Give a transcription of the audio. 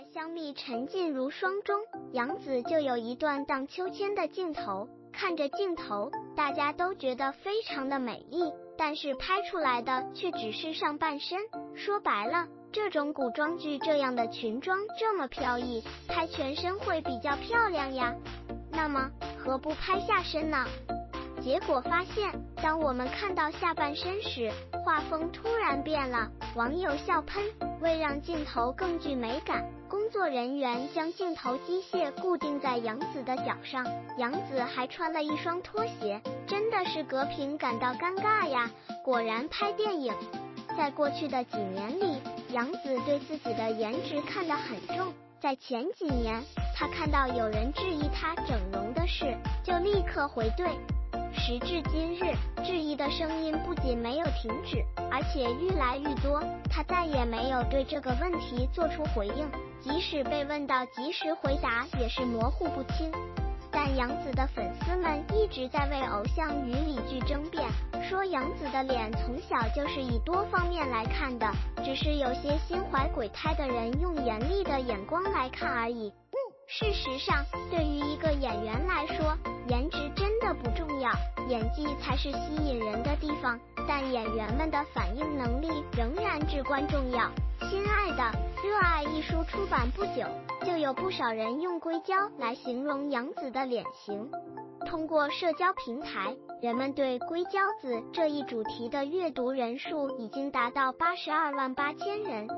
在香蜜沉浸如霜中，杨紫就有一段荡秋千的镜头。看着镜头，大家都觉得非常的美丽，但是拍出来的却只是上半身。说白了，这种古装剧这样的裙装这么飘逸，拍全身会比较漂亮呀。那么何不拍下身呢？结果发现，当我们看到下半身时，画风突然变了，网友笑喷。为让镜头更具美感，工作人员将镜头机械固定在杨紫的脚上，杨紫还穿了一双拖鞋，真的是隔屏感到尴尬呀。果然拍电影，在过去的几年里，杨紫对自己的颜值看得很重，在前几年，她看到有人质疑她整容的事，就立刻回怼。时至今日，质疑的声音不仅没有停止，而且越来越多。他再也没有对这个问题做出回应，即使被问到，及时回答也是模糊不清。但杨紫的粉丝们一直在为偶像与李剧争辩，说杨紫的脸从小就是以多方面来看的，只是有些心怀鬼胎的人用严厉的眼光来看而已。事实上，对于一个演员来说，颜值真的不重要，演技才是吸引人的地方。但演员们的反应能力仍然至关重要。亲爱的，《热爱》一书出版不久，就有不少人用硅胶来形容杨紫的脸型。通过社交平台，人们对“硅胶子”这一主题的阅读人数已经达到八十二万八千人。